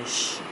よし。